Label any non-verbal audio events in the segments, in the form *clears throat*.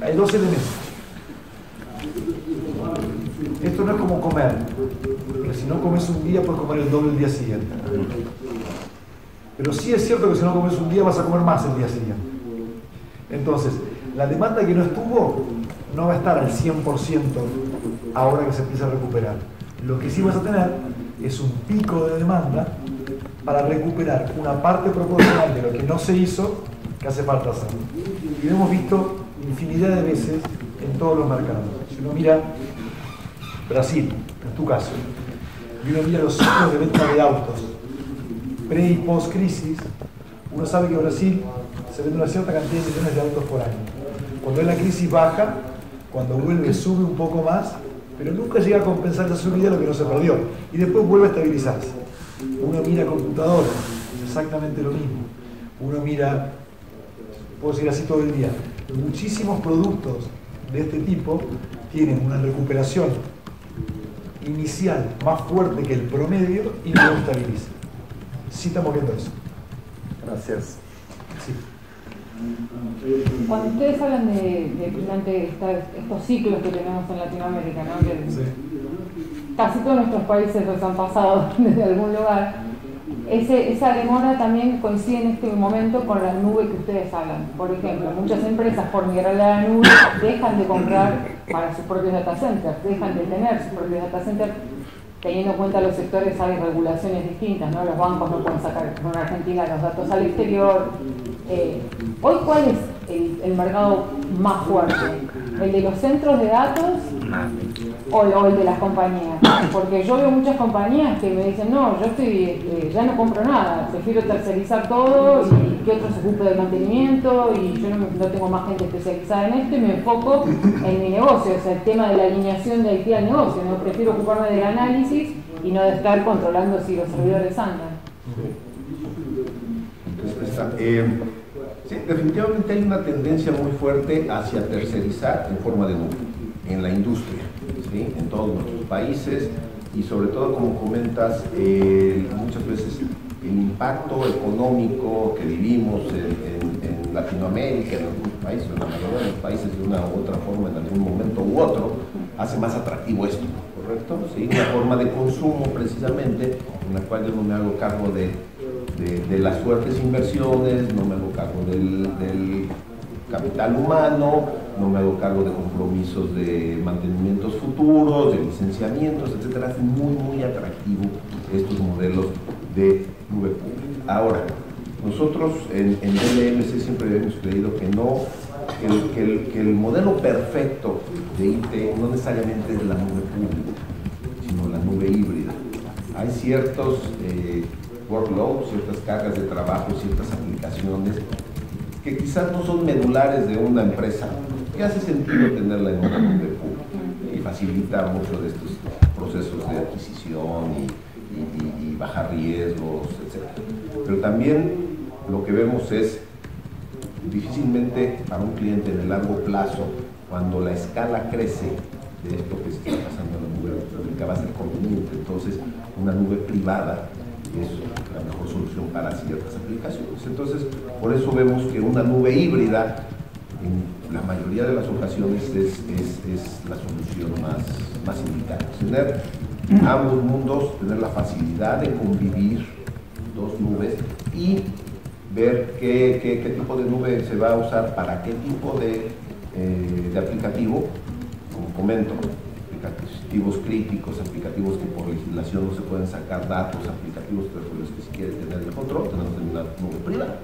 hay dos elementos. Esto no es como comer, que si no comes un día puedes comer el doble el día siguiente. Pero sí es cierto que si no comes un día vas a comer más el día siguiente. Entonces, la demanda que no estuvo no va a estar al 100% ahora que se empieza a recuperar. Lo que sí vas a tener es un pico de demanda para recuperar una parte proporcional de lo que no se hizo que hace falta hacer. Y hemos visto infinidad de veces en todos los mercados. Si uno mira Brasil, en tu caso, y uno mira los ciclos de venta de autos, pre y post crisis, uno sabe que Brasil se vende una cierta cantidad de millones de autos por año. Cuando es la crisis baja, cuando vuelve sube un poco más, pero nunca llega a compensar esa subida lo que no se perdió. Y después vuelve a estabilizarse. Uno mira computadoras, exactamente lo mismo. Uno mira, puedo decir así todo el día, muchísimos productos de este tipo tienen una recuperación inicial más fuerte que el promedio y luego estabiliza. Sí estamos viendo eso. Gracias. Sí. Cuando ustedes hablan de, de estos ciclos que tenemos en Latinoamérica, ¿no? que Sí. casi todos nuestros países los han pasado *laughs* desde algún lugar, esa demora también coincide en este momento con la nube que ustedes hablan. Por ejemplo, muchas empresas por migrar a la nube dejan de comprar para sus propios data centers, dejan de tener sus propios data centers teniendo en cuenta los sectores hay regulaciones distintas, ¿no? Los bancos no pueden sacar con Argentina los datos al exterior. Eh, Hoy, ¿cuál es el mercado más fuerte? ¿El de los centros de datos o, o el de las compañías? *coughs* Porque yo veo muchas compañías que me dicen, no, yo estoy, eh, ya no compro nada, prefiero tercerizar todo y que otro se ocupe del mantenimiento y yo no, no tengo más gente especializada en esto y me enfoco en mi negocio, o sea, el tema de la alineación de IT al negocio, no prefiero ocuparme del análisis y no de estar controlando si los servidores andan. Eh, sí, definitivamente hay una tendencia muy fuerte hacia tercerizar en forma de nube, en la industria, en todos nuestros países y sobre todo, como comentas, eh, muchas veces el impacto económico que vivimos en, Latinoamérica, en algunos países, en la mayoría de los países de una u otra forma, en algún momento u otro, hace más atractivo esto, ¿correcto? Sí, una forma de consumo precisamente en la cual yo no me hago cargo de las fuertes inversiones, no me hago cargo del capital humano, no me hago cargo de compromisos de mantenimientos futuros, de licenciamientos, etcétera. Es muy, muy atractivo estos modelos de nube pública. Ahora, nosotros en, en DLMC siempre hemos creído que no, que el, que el- modelo perfecto de IT no necesariamente es la nube pública, sino la nube híbrida. Hay ciertos eh, workloads, ciertas cargas de trabajo, ciertas aplicaciones que quizás no son medulares de una empresa, que hace sentido tenerla en una nube pública y facilita mucho de estos procesos de adquisición y, y- bajar riesgos, etc. Pero también lo que vemos es difícilmente para un cliente en el largo plazo, cuando la escala crece de esto que está pasando en la nube pública, va a ser conveniente. Entonces, una nube privada la mejor solución para ciertas aplicaciones. Entonces, por eso vemos que una nube híbrida, en la mayoría de las ocasiones, es, es- es la solución más, más indicada. Tener ambos mundos, tener la facilidad de convivir dos nubes y ver qué, qué- qué tipo de nube se va a usar para qué tipo de, eh, de aplicativo, como comento, aplicativos críticos, aplicativos que por legislación no se pueden sacar datos, aplicativos los que si quiere tener el control, tenemos en una nube privada.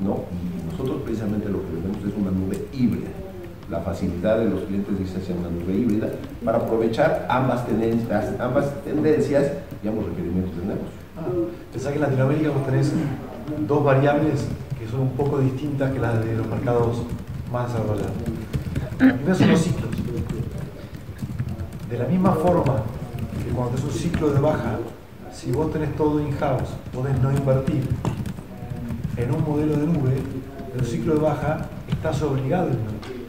¿no? Y nosotros precisamente lo que vemos es una nube híbrida. La facilidad de los clientes dice hacia una nube híbrida para aprovechar ambas tendencias, ambas tendencias y ambos requerimientos del negocio. Ah, pensá que en Latinoamérica vos tenés dos variables que son un poco distintas que las de los mercados más desarrollados. La primera son los. De la misma forma que cuando tenés un ciclo de baja, si vos tenés todo in-house, podés no invertir en un modelo de nube, en un ciclo de baja, estás obligado a invertir.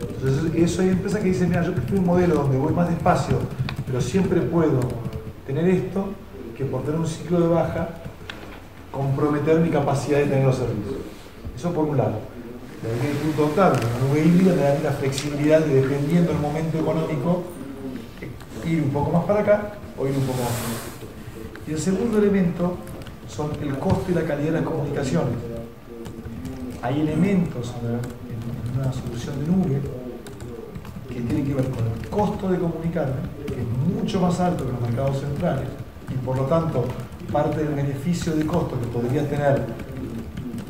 Entonces, eso hay empresas que dicen, mira, yo prefiero un modelo donde voy más despacio, pero siempre puedo tener esto, que por tener un ciclo de baja, comprometer mi capacidad de tener los servicios. Eso por un lado. de el punto octavo, la nube híbrida te da la flexibilidad de, dependiendo del momento económico, ir un poco más para acá o ir un poco más para acá. Y el segundo elemento son el costo y la calidad de las comunicaciones. Hay elementos en una solución de nube que tienen que ver con el costo de comunicarme, que es mucho más alto que los mercados centrales, y por lo tanto parte del beneficio de costo que podría tener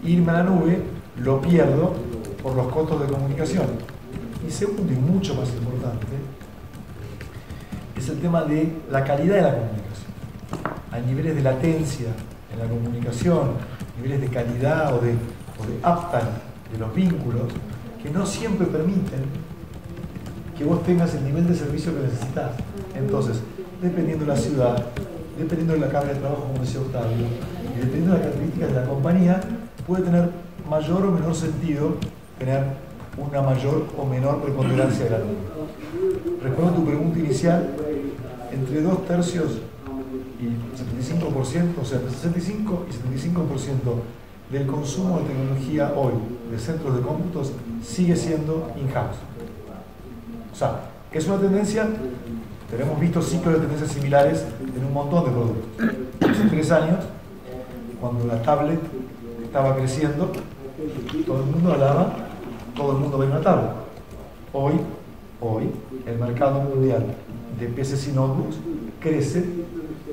irme a la nube, lo pierdo por los costos de comunicación. Y segundo y mucho más importante, es el tema de la calidad de la comunicación. Hay niveles de latencia en la comunicación, niveles de calidad o de, o de de los vínculos que no siempre permiten que vos tengas el nivel de servicio que necesitas. Entonces, dependiendo de la ciudad, dependiendo de la carga de trabajo, como decía Octavio, y dependiendo de las características de la compañía, puede tener mayor o menor sentido tener una mayor o menor preponderancia de la nube. Recuerdo tu pregunta inicial, entre dos tercios y 75%, o sea, entre 65 y 75% del consumo de tecnología hoy de centros de cómputos sigue siendo in-house. O sea, que es una tendencia, tenemos visto ciclos de tendencias similares en un montón de productos. Hace tres años, cuando la tablet estaba creciendo, todo el mundo hablaba, todo el mundo ve una tablet. Hoy, hoy, el mercado mundial de PCs y notebooks crece,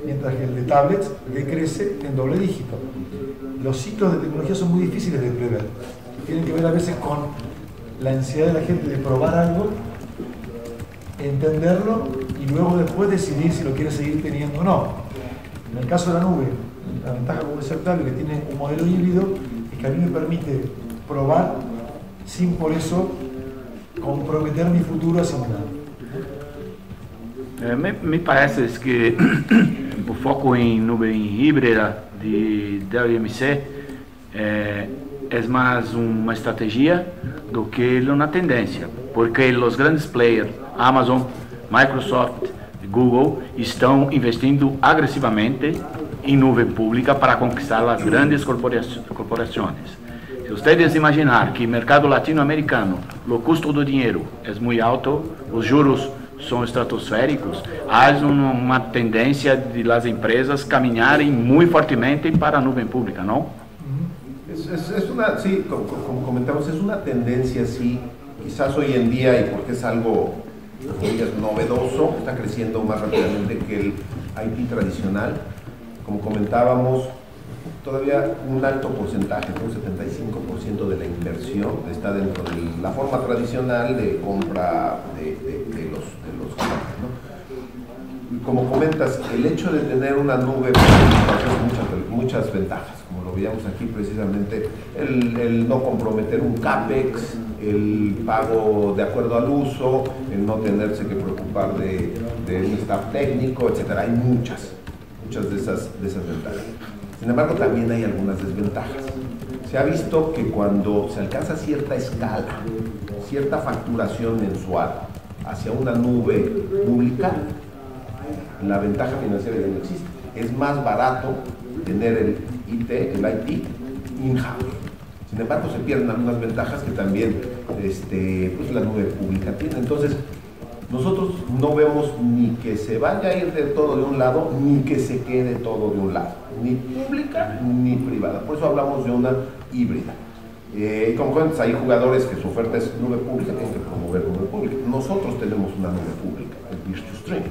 mientras que el de tablets decrece en doble dígito. Los ciclos de tecnología son muy difíciles de prever. Tienen que ver a veces con la ansiedad de la gente de probar algo, entenderlo y luego después decidir si lo quiere seguir teniendo o no. En el caso de la nube, la ventaja como decía Octavio, que tiene un modelo híbrido, es que a mí me permite probar sin por eso comprometer mi futuro hacia un lado. É, me, me, parece que *coughs* o foco em nuvem híbrida de Dell IMC é, é mais uma estratégia do que uma tendência, porque os grandes players, Amazon, Microsoft, Google, estão investindo agressivamente em nuvem pública para conquistar as grandes corporações. Se vocês imaginar que no mercado latino-americano o custo do dinheiro é muito alto, os juros são estratosféricos, há uma tendência de las empresas caminharem muito fortemente para a nuvem pública, não? Es, una, sí, como, como, comentamos, es una tendencia, sí, quizás hoy en día, y porque es algo, digas, novedoso, está creciendo más rápidamente que el IT tradicional. Como comentábamos, todavía un alto porcentaje, un 75% de la inversión está dentro de la forma tradicional de compra de, los, de los como comentas, el hecho de tener una nube tiene muchas, muchas ventajas, como lo veíamos aquí precisamente, el, el, no comprometer un CAPEX, el pago de acuerdo al uso, el no tenerse que preocupar de, de un staff técnico, etcétera. Hay muchas, muchas de esas, de esas ventajas. Sin embargo, también hay algunas desventajas. Se ha visto que cuando se alcanza cierta escala, cierta facturación mensual hacia una nube pública, la ventaja financiera ya no existe. Es más barato tener el IT, el IT in-house. Sin embargo, se pierden algunas ventajas que también este, pues, la nube pública tiene. Entonces, nosotros no vemos ni que se vaya a ir de todo de un lado, ni que se quede todo de un lado, ni pública ni privada. Por eso hablamos de una híbrida. Eh, y como cuentas, hay jugadores que su oferta es nube pública, tienen que promover nube pública. Nosotros tenemos una nube pública, el Virtue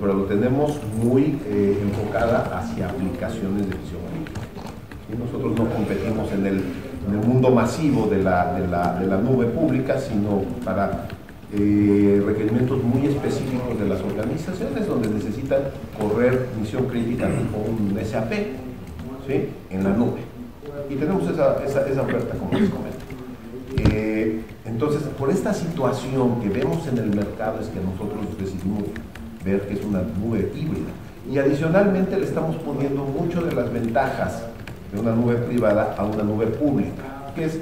pero lo tenemos muy eh, enfocada hacia aplicaciones de visión y nosotros no competimos en el, mundo masivo de, la, de la nube pública, sino para eh, requerimientos muy específicos de las organizaciones donde necesitan correr misión crítica con un SAP ¿sí? en la nube. Y tenemos esa, esa, esa oferta, como les comento. Eh, entonces, por esta situación que vemos en el mercado es que nosotros decidimos ver que es una nube híbrida. Y adicionalmente le estamos poniendo mucho de las ventajas de una nube privada a una nube pública, que es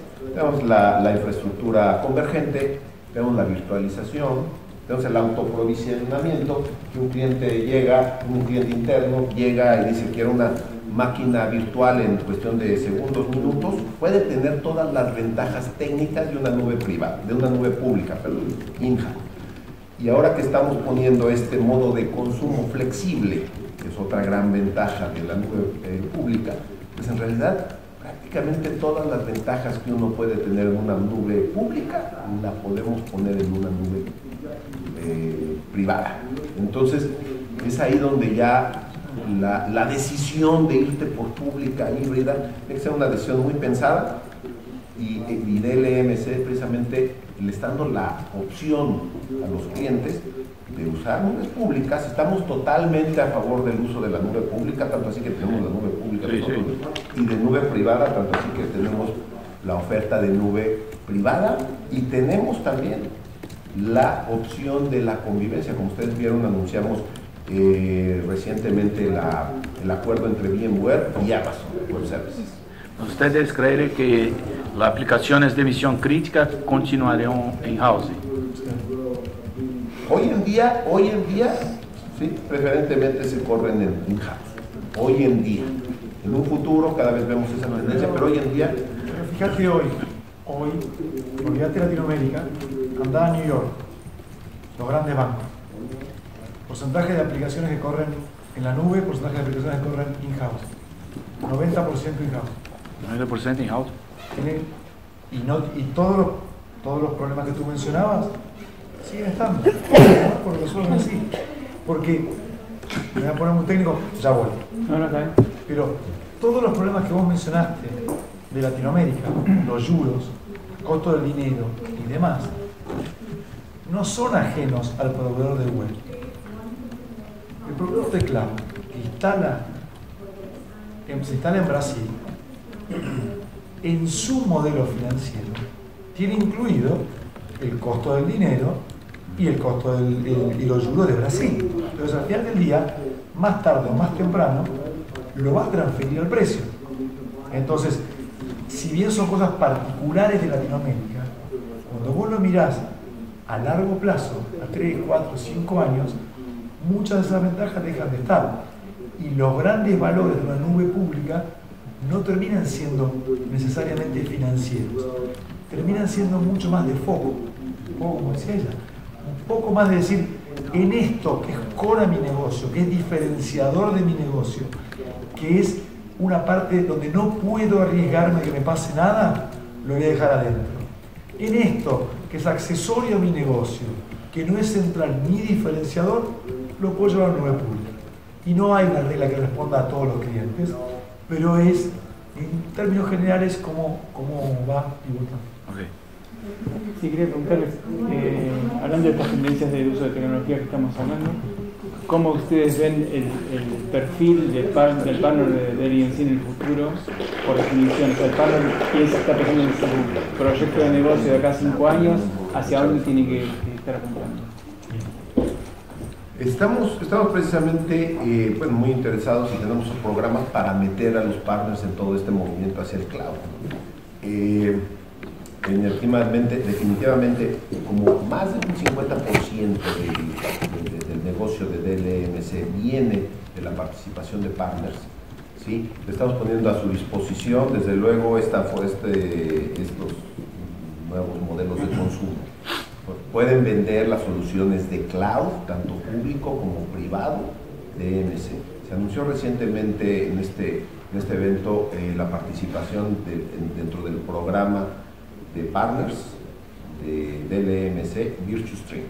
la, la infraestructura convergente, tenemos la virtualización, tenemos el autoprovisionamiento, que un cliente llega, un cliente interno llega y dice quiero una máquina virtual en cuestión de segundos, minutos, puede tener todas las ventajas técnicas de una nube privada, de una nube pública, perdón, INJA. Y ahora que estamos poniendo este modo de consumo flexible, que es otra gran ventaja de la nube eh, pública, pues en realidad todas las ventajas que uno puede tener en una nube pública la podemos poner en una nube eh, privada. Entonces, es ahí donde ya la, decisión de irte por pública híbrida tiene que ser una decisión muy pensada y, y DLMC precisamente le está dando la opción a los clientes de usar nubes públicas. Estamos totalmente a favor del uso de la nube pública, tanto así que tenemos la nube pública y de nube privada, tanto así que tenemos la oferta de nube privada y tenemos también la opción de la convivencia. Como ustedes vieron, anunciamos eh, recientemente el acuerdo entre VMware y Amazon Web Services. ¿Ustedes creen que las aplicaciones de misión crítica continuarán en house? Hoy en día, hoy en día, sí, preferentemente se corren en in-house. Hoy en día. En un futuro cada vez vemos esa tendencia, pero hoy en día... fíjate hoy, hoy, olvídate Latinoamérica, andaba a New York, los grandes bancos Porcentaje de aplicaciones que corren en la nube, porcentaje de aplicaciones que corren in-house. 90% in-house. 90% in-house. Y, no, y todos, los, todos los problemas que tú mencionabas siguen estando. Porque son así. Porque, me voy a poner muy técnico, ya voy. Pero todos los problemas que vos mencionaste de Latinoamérica, los juros, costo del dinero y demás, no son ajenos al proveedor de web el proveedor de cloud que instala, se instala en Brasil, en su modelo financiero, tiene incluido el costo del dinero y el costo del, y los de Brasil. Entonces al final del día, más tarde o más temprano, lo va a transferir al precio. Entonces, si bien son cosas particulares de Latinoamérica, cuando vos lo mirás a largo plazo, a 3, 4, 5 años, muchas de esas ventajas dejan de estar. Y los grandes valores de una nube pública no terminan siendo necesariamente financieros, terminan siendo mucho más de foco, como decía ella, poco más de decir, en esto que es core mi negocio, que es diferenciador de mi negocio, que es una parte donde no puedo arriesgarme que me pase nada, lo voy a dejar adentro. En esto que es accesorio a mi negocio, que no es central ni diferenciador, lo puedo llevar a una nube pública. Y no hay una regla que responda a todos los clientes, pero es, en términos generales, cómo, cómo va pivotando. Sí, quería preguntarles, eh, hablando de estas tendencias de uso de tecnología que estamos hablando, ¿cómo ustedes ven el, perfil del, del partner de, de en el futuro por definición? O sea, el partner piensa, está pensando en su proyecto de negocio de acá a cinco años, ¿hacia dónde tiene que estar apuntando? Estamos, estamos precisamente eh, muy interesados y tenemos un programa para meter a los partners en todo este movimiento hacia el cloud. Eh, definitivamente, definitivamente, como más de un 50% del, negocio de DLMC viene de la participación de partners, ¿sí? le estamos poniendo a su disposición, desde luego, esta, este, estos nuevos modelos de consumo pueden vender las soluciones de cloud, tanto público como privado, de EMC. Se anunció recientemente en este, en este evento eh, la participación dentro del programa de partners de, DLMC VirtuStream.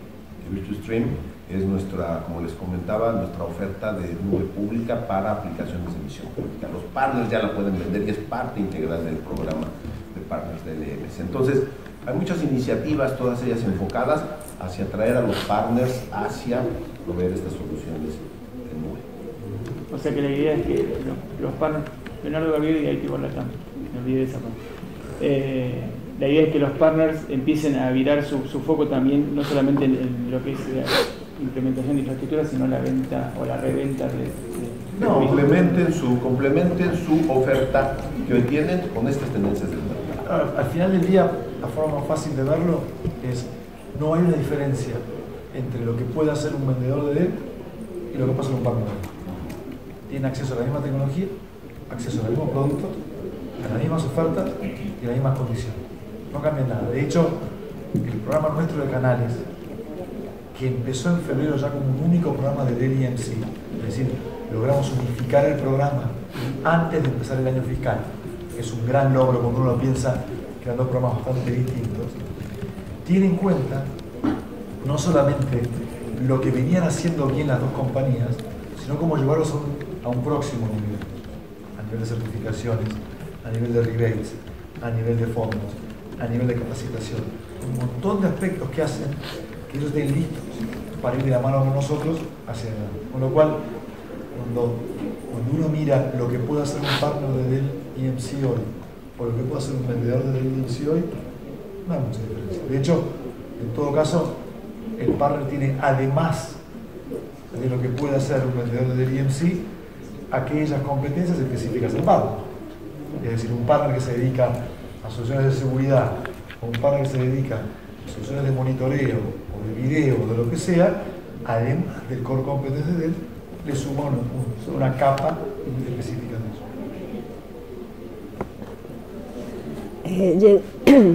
VirtuStream es nuestra, como les comentaba, nuestra oferta de nube pública para aplicaciones de emisión pública. Los partners ya la pueden vender y es parte integral del programa de partners de DLMC. Entonces, hay muchas iniciativas, todas ellas enfocadas hacia atraer a los partners hacia proveer estas soluciones de nube. O sea que la idea es que los, partners, Leonardo Gabriel y Haití Latam, me olvidé de esa parte. Eh, la idea es que los partners empiecen a virar su, foco también, no solamente en, lo que es la implementación de infraestructura, sino la venta o la reventa de, no, complementen su, complementen su oferta que hoy tienen con estas tendencias del mercado. Al final del día, la forma más fácil de verlo es, no hay una diferencia entre lo que puede hacer un vendedor de él y lo que pasa en un partner. Tienen acceso a la misma tecnología, acceso al mismo producto, a las mismas ofertas y a las mismas condiciones. No cambia nada. De hecho, el programa nuestro de canales, que empezó en febrero ya como un único programa de Daily MC, es decir, logramos unificar el programa antes de empezar el año fiscal, que es un gran logro cuando uno piensa, que eran dos programas bastante distintos, tiene en cuenta no solamente lo que venían haciendo bien las dos compañías, sino cómo llevarlos a un, a un próximo nivel, a nivel de certificaciones, a nivel de rebates, a nivel de fondos, a nivel de capacitación. Un montón de aspectos que hacen que ellos estén listos para ir de la mano con nosotros hacia adelante. Con lo cual, cuando, cuando uno mira lo que puede hacer un partner de Dell EMC hoy, o lo que puede hacer un vendedor de Dell EMC hoy, no hay mucha diferencia. De hecho, en todo caso, el partner tiene además de lo que puede hacer un vendedor de Dell EMC, aquellas competencias específicas del partner. Es decir, un partner que se dedica a soluciones de seguridad, o un partner que se dedica a soluciones de monitoreo, o de video, o de lo que sea, además del core competence de él, le suma un- un- una capa específica de eso. Eh,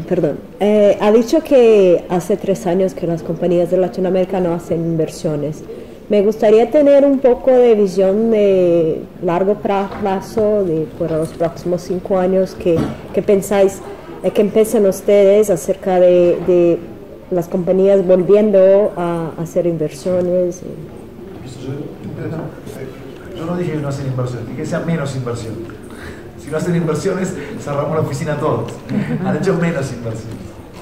*clears throat* perdón. Eh, ha dicho que hace tres años que las compañías de Latinoamérica no hacen inversiones. Me gustaría tener un poco de visión de largo plazo, de por los próximos cinco años, que, que pensáis, eh, que piensan ustedes acerca de, de las compañías volviendo a hacer inversiones. Yo. No dije que no hacen inversión, dije que sea menos inversión. Si no hacen inversiones, cerramos la oficina todos. Han hecho menos inversión.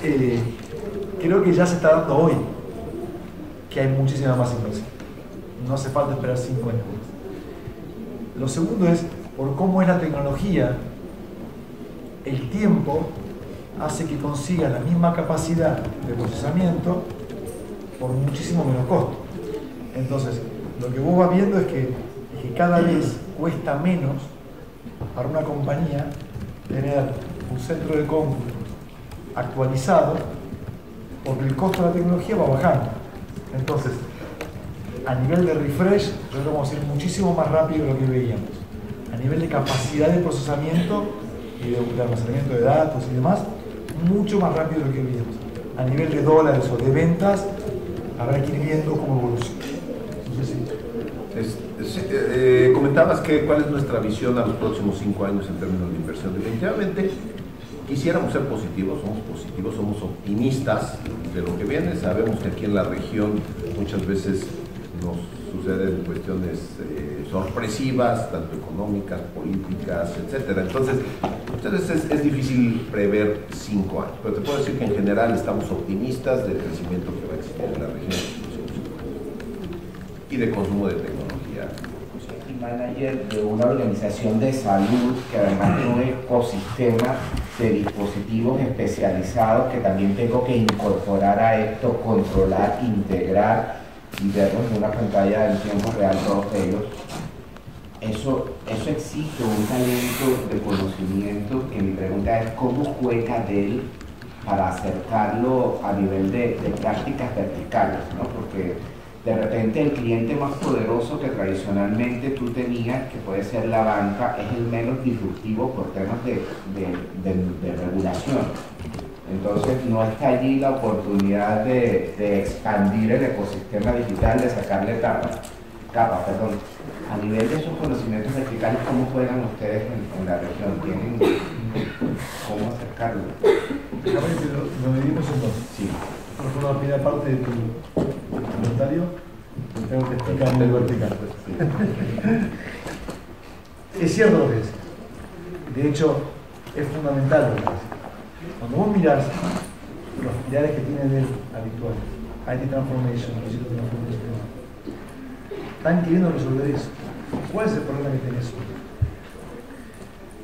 Eh, creo que ya se está dando hoy que hay muchísima más inversión. No hace falta esperar cinco años más. Lo segundo es, por cómo es la tecnología, el tiempo hace que consiga la misma capacidad de procesamiento por muchísimo menos costo. Entonces, lo que vos vas viendo es que, es que cada vez cuesta menos para una compañía tener un centro de cómputo actualizado porque el costo de la tecnología va bajando. Entonces, a nivel de refresh, que vamos a ir muchísimo más rápido de lo que veíamos. A nivel de capacidad de procesamiento y de, almacenamiento de datos y demás, mucho más rápido de lo que veíamos. A nivel de dólares o de ventas, habrá que ir viendo cómo evoluciona. Es- es- eh, comentabas que cuál es nuestra visión a los próximos cinco años en términos de inversión. Definitivamente quisiéramos ser positivos, somos positivos, somos optimistas de lo que viene. Sabemos que aquí en la región muchas veces nos suceden cuestiones eh, sorpresivas, tanto económicas, políticas, etcétera. Entonces, entonces es, es difícil prever cinco años, pero te puedo decir que en general estamos optimistas del crecimiento que va a existir en la región y de consumo de tecnología. Soy manager de una organización de salud que además tiene un ecosistema de dispositivos especializados que también tengo que incorporar a esto, controlar, integrar y verlos en una pantalla en tiempo real todos ellos. Eso, eso exige un talento de conocimiento que mi pregunta es cómo juega de él para acercarlo a nivel de, de prácticas verticales, ¿no? Porque de repente el cliente más poderoso que tradicionalmente tú tenías, que puede ser la banca, es el menos disruptivo por temas de- de regulación. Entonces no está allí la oportunidad de, de expandir el ecosistema digital, de sacarle capas, capas, perdón. A nivel de esos conocimientos verticales, ¿cómo juegan ustedes en, en la región? ¿Tienen cómo acercarlo? Lo, lo dividimos en dos. Sí. Por favor, la primera parte de tu comentario, tengo que explicar en el vertical. Es cierto lo que dices. De hecho, es fundamental lo que dices. Cuando vos mirás los pilares que tiene Dell habituales, IT Transformation, Transformation, están queriendo resolver eso. ¿Cuál es el problema que tenés hoy?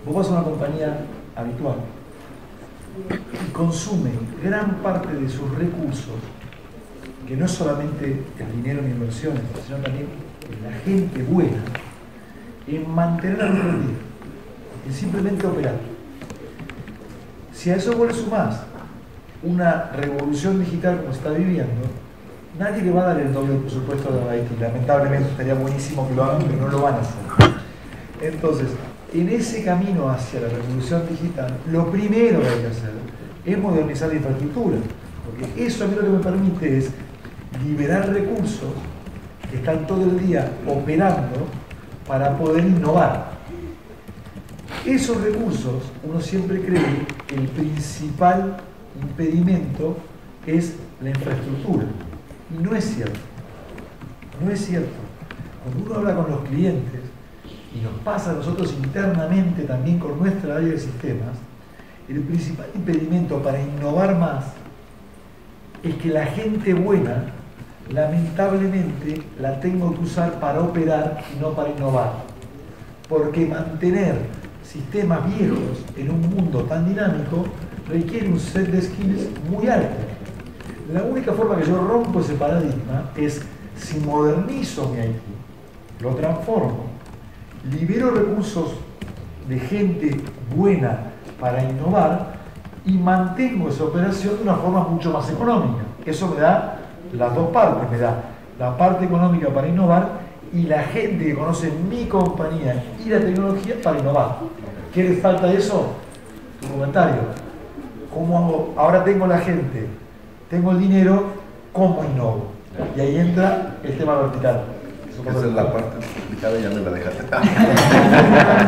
Vos vas a una compañía habitual y consume gran parte de sus recursos, que no es solamente el dinero en inversiones, sino también la gente buena, en mantener día, en simplemente operar. Si a eso vos le sumás una revolución digital como está viviendo, nadie le va a dar el doble presupuesto de la IT. Lamentablemente estaría buenísimo que lo hagan, pero no lo van a hacer. Entonces, en ese camino hacia la revolución digital, lo primero que hay que hacer es modernizar la infraestructura, porque eso a mí lo que me permite es liberar recursos que están todo el día operando para poder innovar. Esos recursos, uno siempre cree que el principal impedimento es la infraestructura. Y no es cierto. No es cierto. Cuando uno habla con los clientes, y nos pasa a nosotros internamente también con nuestra área de sistemas, el principal impedimento para innovar más es que la gente buena, lamentablemente, la tengo que usar para operar y no para innovar. Porque mantener sistemas viejos en un mundo tan dinámico requiere un set de skills muy alto. La única forma que yo rompo ese paradigma es si modernizo mi IT, lo transformo, libero recursos de gente buena para innovar y mantengo esa operación de una forma mucho más económica. Eso me da las dos partes, me da la parte económica para innovar y la gente que conoce mi compañía y la tecnología para innovar. ¿Qué les falta de eso? Tu comentario. ¿Cómo hago? Ahora tengo la gente, tengo el dinero, ¿cómo innovo? Y ahí entra el tema vertical. Esa es la parte complicada y ya me la dejaste. *laughs*